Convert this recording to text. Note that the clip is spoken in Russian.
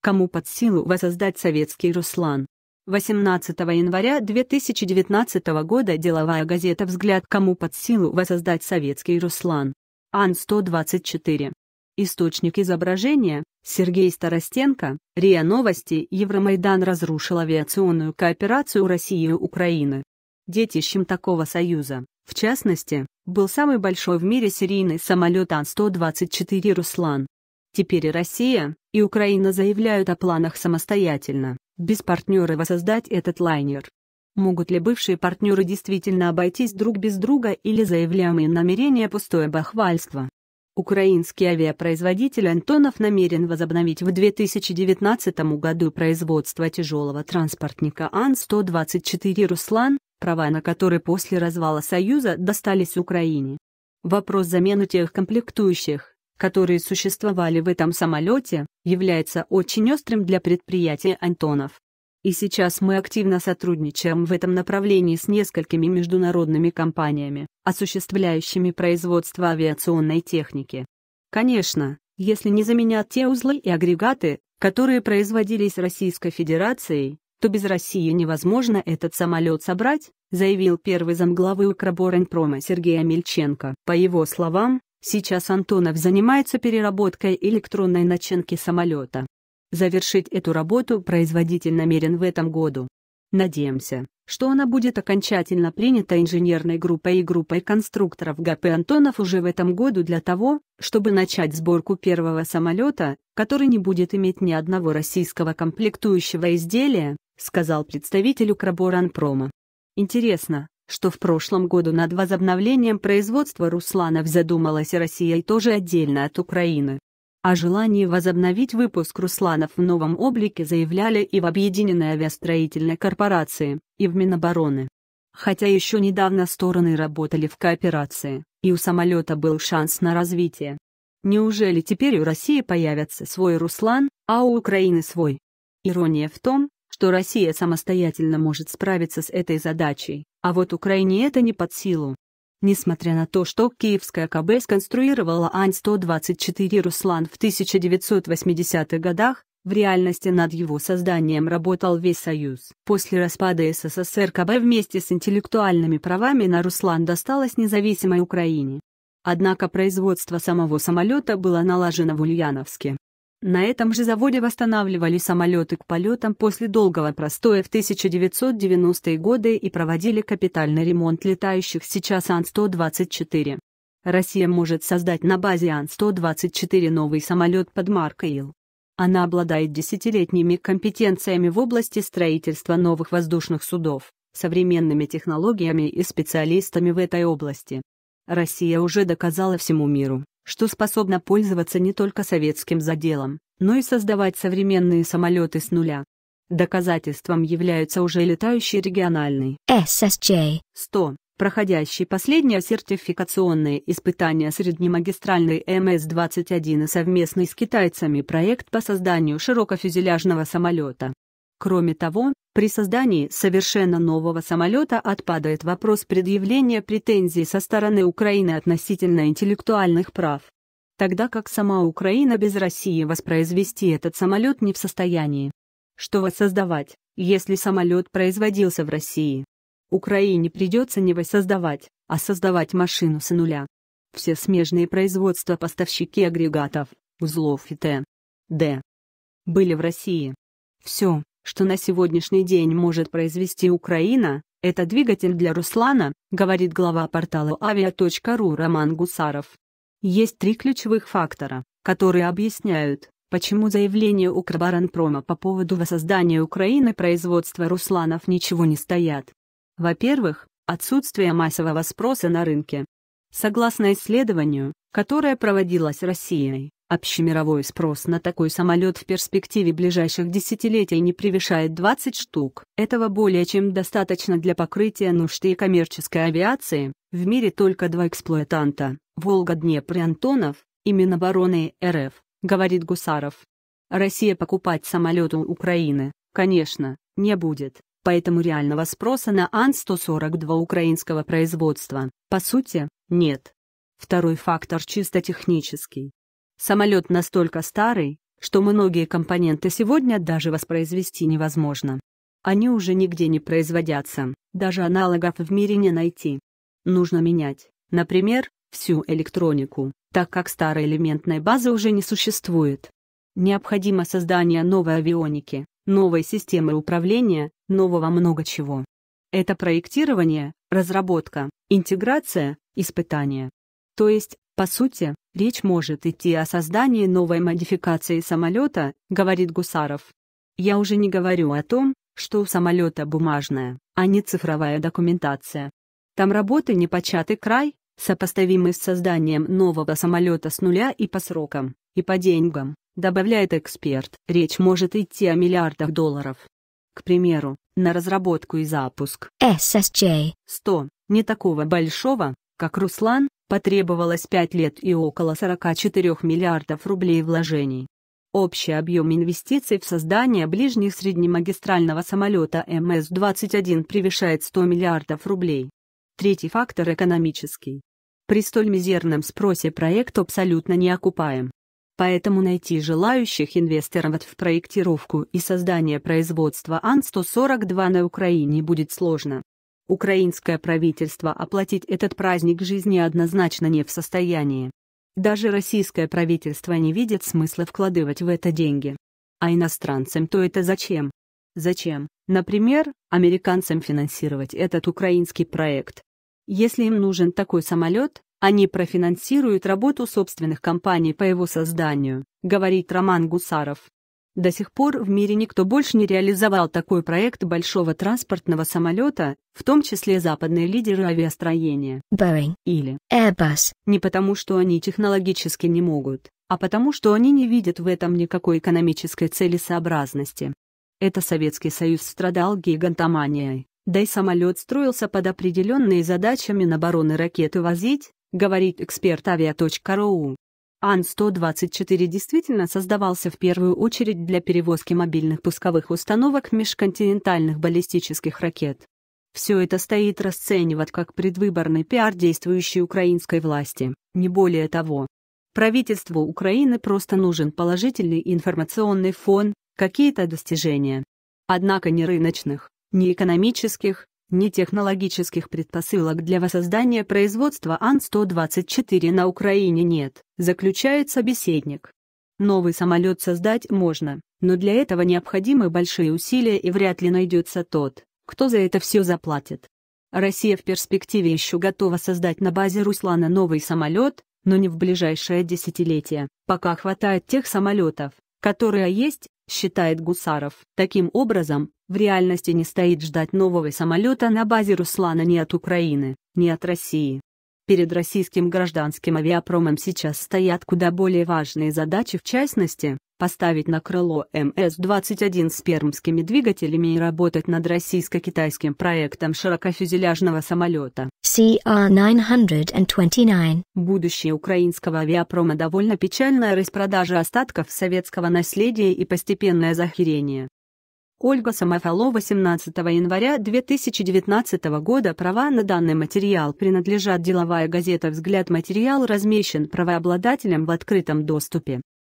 кому под силу воссоздать советский Руслан. 18 января 2019 года деловая газета «Взгляд. Кому под силу воссоздать советский Руслан». Ан-124. Источник изображения – Сергей Старостенко, РИА Новости, Евромайдан разрушил авиационную кооперацию России и Украины. Детищем такого союза, в частности, был самый большой в мире серийный самолет Ан-124 «Руслан». Теперь и Россия, и Украина заявляют о планах самостоятельно, без партнера воссоздать этот лайнер. Могут ли бывшие партнеры действительно обойтись друг без друга или заявляемые намерения пустое бахвальство? Украинский авиапроизводитель Антонов намерен возобновить в 2019 году производство тяжелого транспортника Ан-124 «Руслан», права на который после развала Союза достались Украине. Вопрос замены тех комплектующих, которые существовали в этом самолете, является очень острым для предприятия Антонов. И сейчас мы активно сотрудничаем в этом направлении с несколькими международными компаниями, осуществляющими производство авиационной техники. Конечно, если не заменят те узлы и агрегаты, которые производились Российской Федерацией, то без России невозможно этот самолет собрать, заявил первый замглавы Укроборонпрома Сергей Амельченко. По его словам, сейчас Антонов занимается переработкой электронной начинки самолета. Завершить эту работу производитель намерен в этом году. Надеемся, что она будет окончательно принята инженерной группой и группой конструкторов ГП Антонов уже в этом году для того, чтобы начать сборку первого самолета, который не будет иметь ни одного российского комплектующего изделия, сказал представитель Укроборанпрома. Интересно, что в прошлом году над возобновлением производства Русланов задумалась Россия и тоже отдельно от Украины. О желании возобновить выпуск «Русланов» в новом облике заявляли и в Объединенной авиастроительной корпорации, и в Минобороны. Хотя еще недавно стороны работали в кооперации, и у самолета был шанс на развитие. Неужели теперь у России появится свой «Руслан», а у Украины свой? Ирония в том, что Россия самостоятельно может справиться с этой задачей, а вот Украине это не под силу. Несмотря на то, что киевская КБ сконструировала Ань-124 «Руслан» в 1980-х годах, в реальности над его созданием работал весь Союз. После распада СССР КБ вместе с интеллектуальными правами на «Руслан» досталось независимой Украине. Однако производство самого самолета было налажено в Ульяновске. На этом же заводе восстанавливали самолеты к полетам после долгого простоя в 1990-е годы и проводили капитальный ремонт летающих сейчас Ан-124. Россия может создать на базе Ан-124 новый самолет под маркой Ил. Она обладает десятилетними компетенциями в области строительства новых воздушных судов, современными технологиями и специалистами в этой области. Россия уже доказала всему миру, что способна пользоваться не только советским заделом, но и создавать современные самолеты с нуля. Доказательством являются уже летающий региональный SSJ-100, проходящий последнее сертификационное испытание среднемагистральной МС-21 и совместный с китайцами проект по созданию широкофюзеляжного самолета. Кроме того, при создании совершенно нового самолета отпадает вопрос предъявления претензий со стороны Украины относительно интеллектуальных прав. Тогда как сама Украина без России воспроизвести этот самолет не в состоянии. Что воссоздавать, если самолет производился в России? Украине придется не воссоздавать, а создавать машину с нуля. Все смежные производства поставщики агрегатов, узлов и т.д. были в России. Все, что на сегодняшний день может произвести Украина, это двигатель для Руслана, говорит глава портала avia.ru Роман Гусаров. Есть три ключевых фактора, которые объясняют, почему заявления Укрбаранпрома по поводу воссоздания Украины производства Русланов ничего не стоят. Во-первых, отсутствие массового спроса на рынке. Согласно исследованию, которое проводилось Россией, Общемировой спрос на такой самолет в перспективе ближайших десятилетий не превышает 20 штук. Этого более чем достаточно для покрытия нужд и коммерческой авиации. В мире только два эксплуатанта – Волга-Днепр и Антонов, и Минобороны РФ, говорит Гусаров. Россия покупать самолет у Украины, конечно, не будет, поэтому реального спроса на Ан-142 украинского производства, по сути, нет. Второй фактор чисто технический. Самолет настолько старый, что многие компоненты сегодня даже воспроизвести невозможно. Они уже нигде не производятся, даже аналогов в мире не найти. Нужно менять, например, всю электронику, так как старой элементной базы уже не существует. Необходимо создание новой авионики, новой системы управления, нового много чего. Это проектирование, разработка, интеграция, испытание. То есть, по сути, речь может идти о создании новой модификации самолета, говорит Гусаров. Я уже не говорю о том, что у самолета бумажная, а не цифровая документация. Там работы непочатый край, сопоставимый с созданием нового самолета с нуля и по срокам, и по деньгам, добавляет эксперт. Речь может идти о миллиардах долларов. К примеру, на разработку и запуск SSJ 100, не такого большого, как Руслан, потребовалось 5 лет и около 44 миллиардов рублей вложений. Общий объем инвестиций в создание ближних среднемагистрального самолета МС-21 превышает 100 миллиардов рублей. Третий фактор экономический. При столь мизерном спросе проект абсолютно не окупаем. Поэтому найти желающих инвесторов в проектировку и создание производства Ан-142 на Украине будет сложно. Украинское правительство оплатить этот праздник жизни однозначно не в состоянии. Даже российское правительство не видит смысла вкладывать в это деньги. А иностранцам то это зачем? Зачем, например, американцам финансировать этот украинский проект? Если им нужен такой самолет, они профинансируют работу собственных компаний по его созданию, говорит Роман Гусаров. До сих пор в мире никто больше не реализовал такой проект большого транспортного самолета, в том числе западные лидеры авиастроения. Boeing Или Airbus не потому, что они технологически не могут, а потому, что они не видят в этом никакой экономической целесообразности. Это Советский Союз страдал гигантоманией, да и самолет строился под определенные задачами Минобороны ракеты возить, говорит эксперт авиа.ру. Ан-124 действительно создавался в первую очередь для перевозки мобильных пусковых установок межконтинентальных баллистических ракет. Все это стоит расценивать как предвыборный пиар действующей украинской власти, не более того. Правительству Украины просто нужен положительный информационный фон, какие-то достижения. Однако ни рыночных, ни экономических, ни технологических предпосылок для воссоздания производства Ан-124 на Украине нет, заключает собеседник. Новый самолет создать можно, но для этого необходимы большие усилия и вряд ли найдется тот, кто за это все заплатит. Россия в перспективе еще готова создать на базе Руслана новый самолет, но не в ближайшее десятилетие, пока хватает тех самолетов, которые есть, считает Гусаров. Таким образом, в реальности не стоит ждать нового самолета на базе Руслана ни от Украины, ни от России. Перед российским гражданским авиапромом сейчас стоят куда более важные задачи в частности, поставить на крыло МС-21 с пермскими двигателями и работать над российско-китайским проектом широкофюзеляжного самолета. CR-929 Будущее украинского авиапрома довольно печальная распродажа остатков советского наследия и постепенное захерение. Ольга Самофало 18 января 2019 года права на данный материал принадлежат деловая газета «Взгляд» материал размещен правообладателем в открытом доступе.